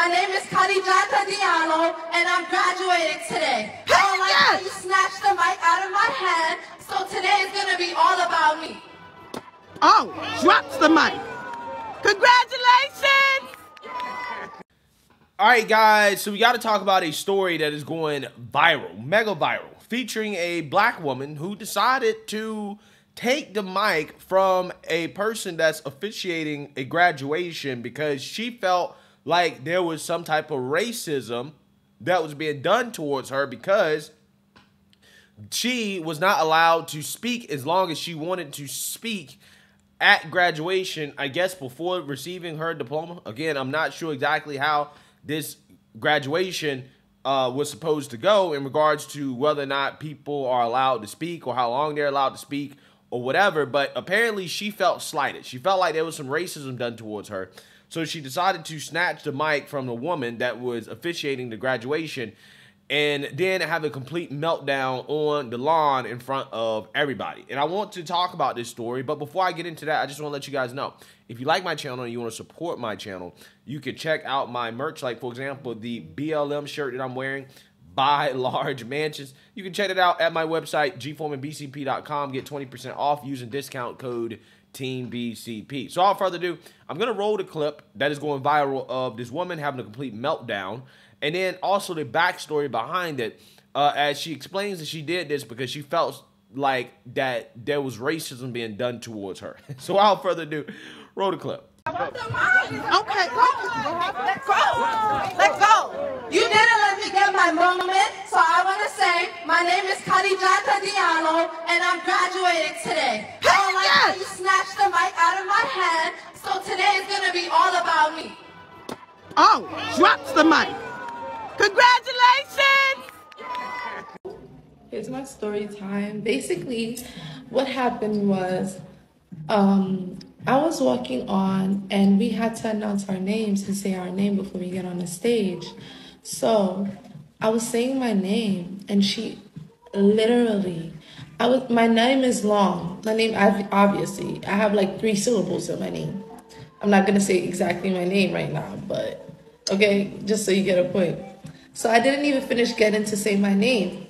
My name is Khadijata Diallo, and I'm graduating today. I don't like how you snatched the mic out of my hand, so today is gonna be all about me. Oh, drops the mic. Congratulations! All right, guys. So we got to talk about a story that is going viral, mega viral, featuring a black woman who decided to take the mic from a person that's officiating a graduation because she felt like there was some type of racism that was being done towards her because she was not allowed to speak as long as she wanted to speak at graduation, I guess before receiving her diploma. Again, I'm not sure exactly how this graduation uh, was supposed to go in regards to whether or not people are allowed to speak or how long they're allowed to speak or whatever. But apparently, she felt slighted. She felt like there was some racism done towards her. So she decided to snatch the mic from the woman that was officiating the graduation and then have a complete meltdown on the lawn in front of everybody. And I want to talk about this story, but before I get into that, I just want to let you guys know if you like my channel and you want to support my channel, you can check out my merch. Like, for example, the BLM shirt that I'm wearing by Large Mansions. You can check it out at my website, gforemanbcp.com. Get 20% off using discount code TeamBCP. So, without further ado, I'm going to roll the clip that is going viral of this woman having a complete meltdown and then also the backstory behind it, uh, as she explains that she did this because she felt like that there was racism being done towards her. so without further ado, roll the clip. Okay. Let go. Let go. You didn't let me get my moment, so I want to say my name is Khadijata Diallo, and I'm graduating today. I don't like how you snatched the mic out of my hand, so today is going to be all about me. Oh, drops the mic. Congratulations! Here's my story time. Basically, what happened was um, I was walking on, and we had to announce our names and say our name before we get on the stage. So I was saying my name, and she literally. I was, my name is long. My name, I obviously, I have like three syllables in my name. I'm not gonna say exactly my name right now, but okay, just so you get a point. So I didn't even finish getting to say my name.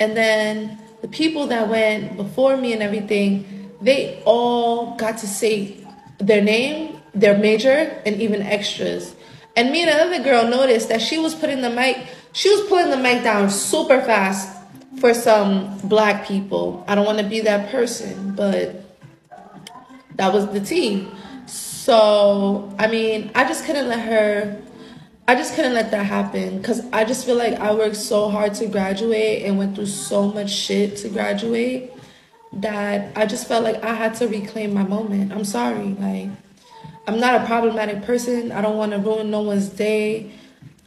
And then the people that went before me and everything, they all got to say their name, their major, and even extras. And me and another girl noticed that she was putting the mic, she was pulling the mic down super fast for some black people. I don't want to be that person, but that was the team. So, I mean, I just couldn't let her I just couldn't let that happen because I just feel like I worked so hard to graduate and went through so much shit to graduate that I just felt like I had to reclaim my moment. I'm sorry. Like, I'm not a problematic person. I don't want to ruin no one's day.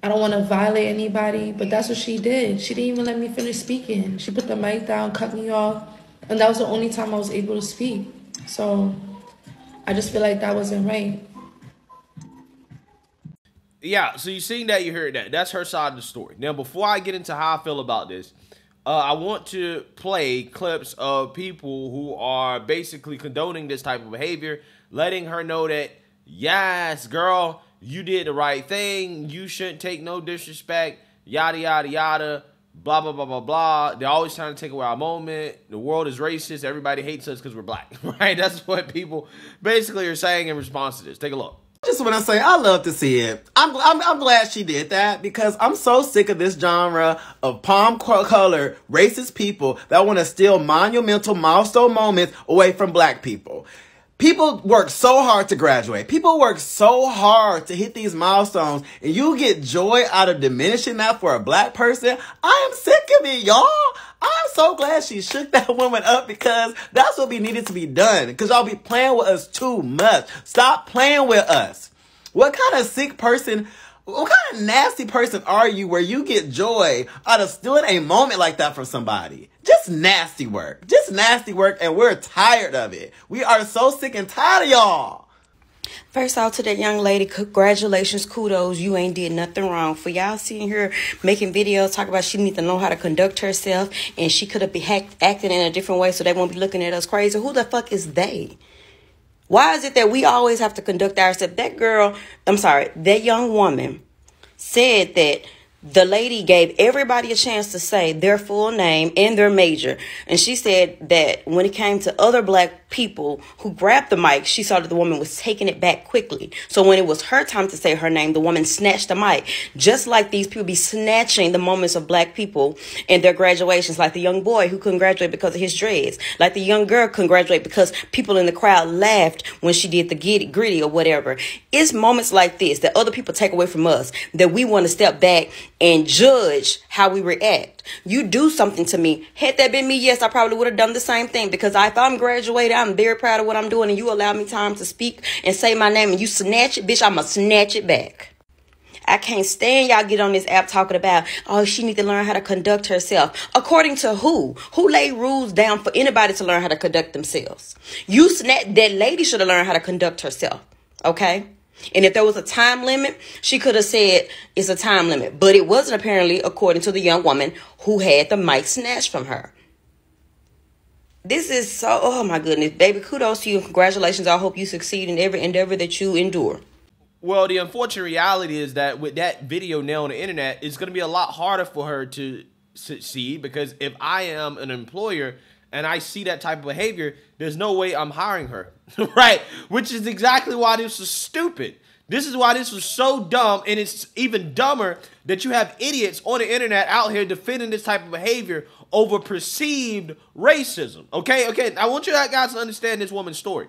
I don't want to violate anybody, but that's what she did. She didn't even let me finish speaking. She put the mic down, cut me off, and that was the only time I was able to speak. So I just feel like that wasn't right yeah, so you seen that, you heard that. That's her side of the story. Now, before I get into how I feel about this, uh, I want to play clips of people who are basically condoning this type of behavior, letting her know that, yes, girl, you did the right thing. You shouldn't take no disrespect, yada, yada, yada, blah, blah, blah, blah, blah. They're always trying to take away our moment. The world is racist. Everybody hates us because we're black, right? That's what people basically are saying in response to this. Take a look. Just want to say, I love to see it. I'm, I'm, I'm glad she did that because I'm so sick of this genre of palm color racist people that want to steal monumental milestone moments away from black people. People work so hard to graduate. People work so hard to hit these milestones and you get joy out of diminishing that for a black person. I am sick of it, y'all. I'm so glad she shook that woman up because that's what we needed to be done. Because y'all be playing with us too much. Stop playing with us. What kind of sick person, what kind of nasty person are you where you get joy out of stealing a moment like that from somebody? Just nasty work. Just nasty work, and we're tired of it. We are so sick and tired of y'all. First off, to that young lady, congratulations, kudos. You ain't did nothing wrong. For y'all seeing her making videos, talk about she need to know how to conduct herself, and she could have been acting in a different way so they won't be looking at us crazy. Who the fuck is they? Why is it that we always have to conduct ourselves? That girl, I'm sorry, that young woman said that the lady gave everybody a chance to say their full name and their major. And she said that when it came to other black people who grabbed the mic, she saw that the woman was taking it back quickly. So when it was her time to say her name, the woman snatched the mic. Just like these people be snatching the moments of black people in their graduations, like the young boy who couldn't graduate because of his dreads, like the young girl couldn't graduate because people in the crowd laughed when she did the giddy, griddy or whatever. It's moments like this that other people take away from us that we want to step back and judge how we react. You do something to me. Had that been me, yes, I probably would have done the same thing because if I'm graduated, I'm very proud of what I'm doing and you allow me time to speak and say my name and you snatch it, bitch, I'ma snatch it back. I can't stand y'all get on this app talking about, oh, she need to learn how to conduct herself. According to who? Who laid rules down for anybody to learn how to conduct themselves? You snatch, that lady should have learned how to conduct herself. Okay? And if there was a time limit, she could have said it's a time limit. But it wasn't apparently according to the young woman who had the mic snatched from her. This is so, oh my goodness. Baby, kudos to you. Congratulations. I hope you succeed in every endeavor that you endure. Well, the unfortunate reality is that with that video now on the internet, it's going to be a lot harder for her to succeed because if I am an employer and I see that type of behavior, there's no way I'm hiring her, right? Which is exactly why this was stupid. This is why this was so dumb, and it's even dumber that you have idiots on the internet out here defending this type of behavior over perceived racism. Okay, okay. I want you guys to understand this woman's story.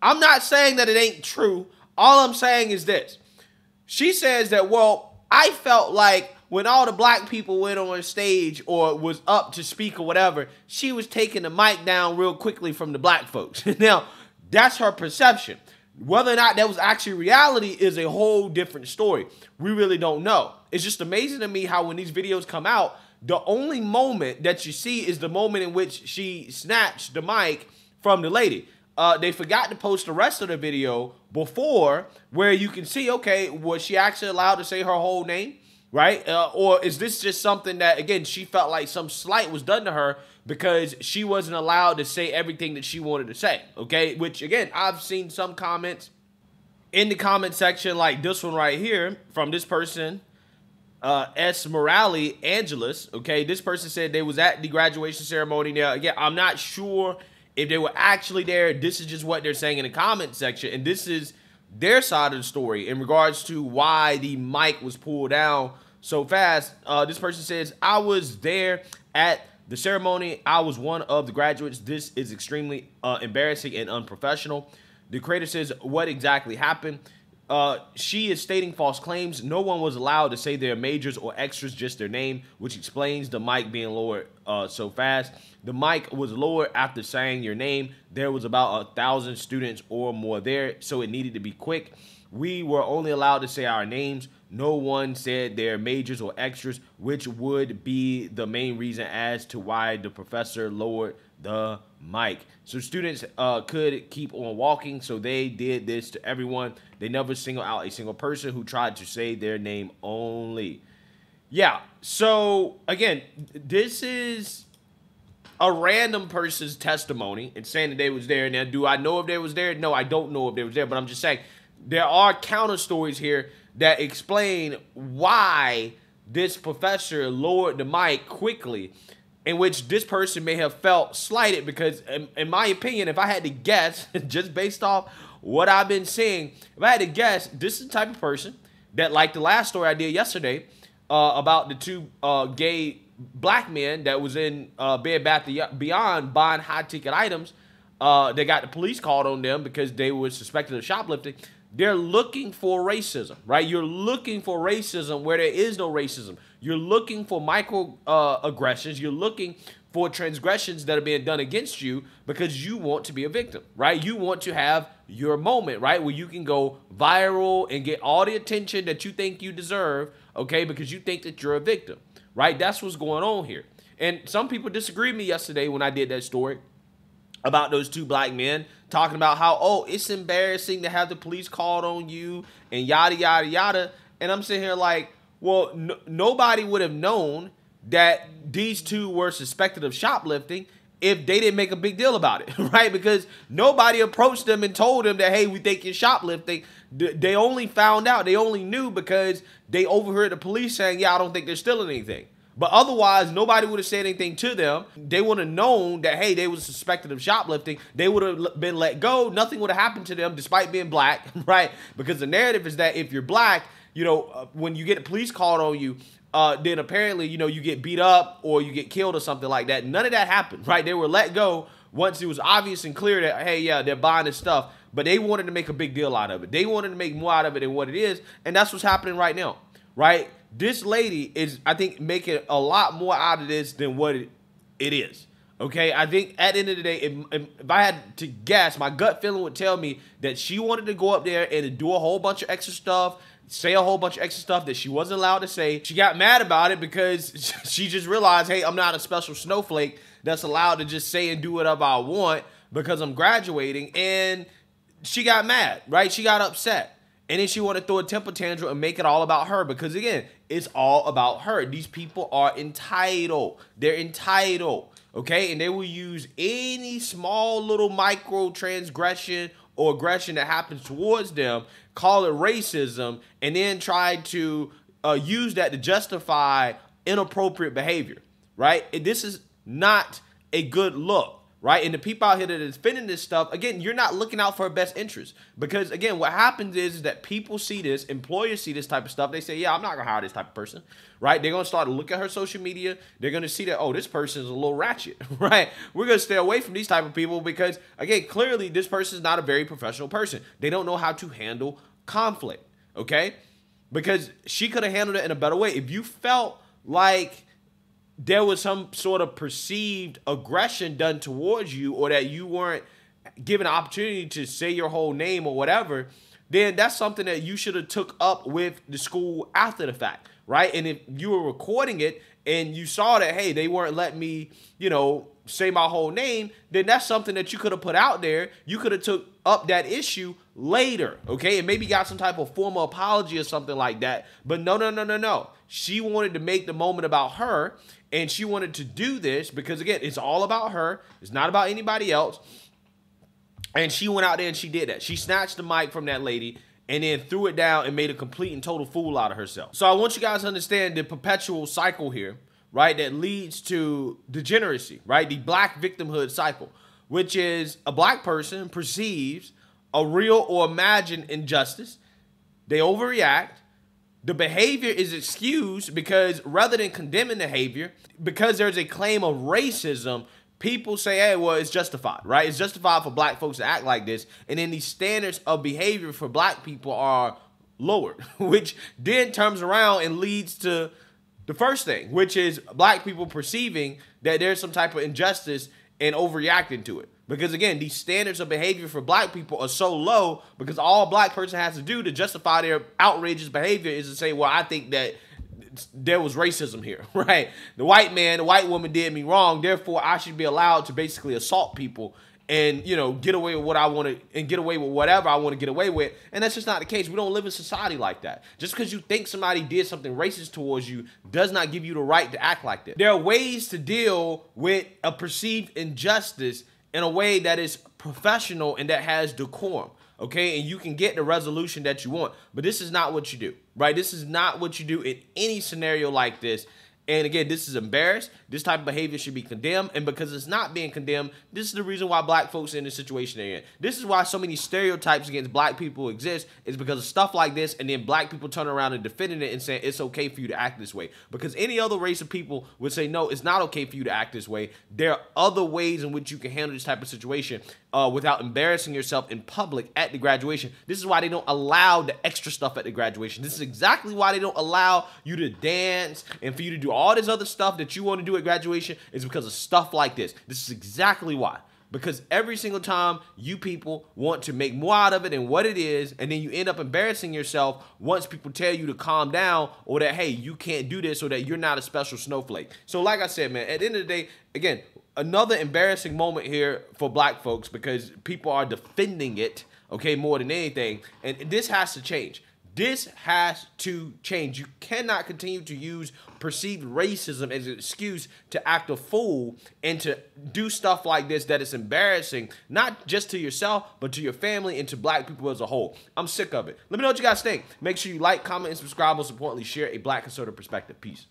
I'm not saying that it ain't true. All I'm saying is this. She says that, well, I felt like when all the black people went on stage or was up to speak or whatever, she was taking the mic down real quickly from the black folks. now, that's her perception. Whether or not that was actually reality is a whole different story. We really don't know. It's just amazing to me how when these videos come out, the only moment that you see is the moment in which she snatched the mic from the lady. Uh, they forgot to post the rest of the video before where you can see, okay, was she actually allowed to say her whole name? Right? Uh, or is this just something that, again, she felt like some slight was done to her because she wasn't allowed to say everything that she wanted to say? Okay? Which, again, I've seen some comments in the comment section like this one right here from this person uh, S. Morale Angelus. Okay, this person said they was at the graduation ceremony. Now, again, I'm not sure if they were actually there. This is just what they're saying in the comment section, and this is their side of the story in regards to why the mic was pulled down so fast. Uh, this person says, "I was there at." The ceremony, I was one of the graduates. This is extremely uh, embarrassing and unprofessional. The creator says, What exactly happened? Uh, she is stating false claims. No one was allowed to say their majors or extras, just their name, which explains the mic being lowered uh, so fast. The mic was lowered after saying your name. There was about a thousand students or more there, so it needed to be quick. We were only allowed to say our names. No one said their majors or extras, which would be the main reason as to why the professor lowered the mic. So students uh, could keep on walking. So they did this to everyone. They never single out a single person who tried to say their name only. Yeah. So again, this is a random person's testimony and saying that they was there. Now, do I know if they was there? No, I don't know if they was there. But I'm just saying there are counter stories here that explain why this professor lowered the mic quickly in which this person may have felt slighted because in, in, my opinion if i had to guess just based off what i've been seeing if i had to guess this is the type of person that like the last story i did yesterday uh, about the two uh, gay black men that was in uh, bed bath beyond buying high ticket items uh, they got the police called on them because they were suspected of shoplifting they're looking for racism, right? You're looking for racism where there is no racism. You're looking for micro uh, aggressions. You're looking for transgressions that are being done against you because you want to be a victim, right? You want to have your moment, right? Where you can go viral and get all the attention that you think you deserve, okay? Because you think that you're a victim, right? That's what's going on here. And some people disagreed with me yesterday when I did that story about those two black men talking about how oh it's embarrassing to have the police called on you and yada yada yada and i'm sitting here like well nobody would have known that these two were suspected of shoplifting if they didn't make a big deal about it, right? Because nobody approached them and told them that, hey, we think you're shoplifting. They only found out, they only knew because they overheard the police saying, yeah, I don't think they're stealing anything. But otherwise, nobody would have said anything to them. They would have known that, hey, they were suspected of shoplifting. They would have been let go. Nothing would have happened to them despite being black, right? Because the narrative is that if you're black, you know, uh, when you get a police called on you, uh, then apparently, you know, you get beat up or you get killed or something like that. None of that happened, right? They were let go once it was obvious and clear that, hey, yeah, they're buying this stuff. But they wanted to make a big deal out of it. They wanted to make more out of it than what it is. And that's what's happening right now, right? This lady is, I think, making a lot more out of this than what it, it is. Okay, I think at the end of the day, if, if, I had to guess, my gut feeling would tell me that she wanted to go up there and do a whole bunch of extra stuff, say a whole bunch of extra stuff that she wasn't allowed to say. She got mad about it because she just realized, hey, I'm not a special snowflake that's allowed to just say and do whatever I want because I'm graduating. And she got mad, right? She got upset. And then she wanted to throw a temper tantrum and make it all about her because, again, it's all about her. These people are entitled. They're entitled, okay? And they will use any small little micro transgression or aggression that happens towards them, call it racism, and then try to uh, use that to justify inappropriate behavior, right? This is not a good look right? And the people out here that are defending this stuff, again, you're not looking out for our best interest. Because again, what happens is, is that people see this, employers see this type of stuff. They say, yeah, I'm not gonna hire this type of person, right? They're gonna start to look at her social media. They're gonna see that, oh, this person is a little ratchet, right? We're gonna stay away from these type of people because again, clearly this person is not a very professional person. They don't know how to handle conflict, okay? Because she could have handled it in a better way. If you felt like there was some sort of perceived aggression done towards you or that you weren't given an opportunity to say your whole name or whatever then that's something that you should have took up with the school after the fact right? And if you were recording it and you saw that hey they weren't letting me you know say my whole name then that's something that you could have put out there. You could have took up that issue later okay and maybe got some type of formal apology or something like that but no no no no no she wanted to make the moment about her and she wanted to do this because, again, it's all about her. It's not about anybody else. And she went out there and she did that. She snatched the mic from that lady and then threw it down and made a complete and total fool out of herself. So I want you guys to understand the perpetual cycle here, right? That leads to degeneracy, right? The black victimhood cycle, which is a black person perceives a real or imagined injustice. They overreact the behavior is excused because rather than condemning the behavior, because there's a claim of racism, people say, hey, well, it's justified, right? It's justified for black folks to act like this. And then the standards of behavior for black people are lowered, which then turns around and leads to the first thing, which is black people perceiving that there's some type of injustice and overreacting to it. Because again, these standards of behavior for black people are so low because all black person has to do to justify their outrageous behavior is to say, well, I think that there was racism here, right? The white man, the white woman did me wrong, therefore I should be allowed to basically assault people and you know get away with what I want to and get away with whatever I want to get away with. And that's just not the case. We don't live in society like that. Just because you think somebody did something racist towards you does not give you the right to act like that. There are ways to deal with a perceived injustice in a way that is professional and that has decorum okay? And you can get the resolution that you want but this is not what you do right? This is not what you do in any scenario like this and again, this is embarrassed. This type of behavior should be condemned. And because it's not being condemned, this is the reason why black folks are in the situation they're in. This is why so many stereotypes against black people exist, is because of stuff like this. And then black people turn around and defending it and saying it's okay for you to act this way. Because any other race of people would say, no, it's not okay for you to act this way. There are other ways in which you can handle this type of situation uh, without embarrassing yourself in public at the graduation. This is why they don't allow the extra stuff at the graduation. This is exactly why they don't allow you to dance and for you to do all this other stuff that you want to do at graduation is because of stuff like this. This is exactly why. Because every single time you people want to make more out of it than what it is, and then you end up embarrassing yourself once people tell you to calm down or that, hey, you can't do this or that you're not a special snowflake. So, like I said, man, at the end of the day, again, another embarrassing moment here for black folks because people are defending it, okay, more than anything. And this has to change. This has to change. You cannot continue to use perceived racism as an excuse to act a fool and to do stuff like this that is embarrassing, not just to yourself, but to your family and to black people as a whole. I'm sick of it. Let me know what you guys think. Make sure you like, comment, and subscribe. Most importantly, share a black conservative perspective. Peace.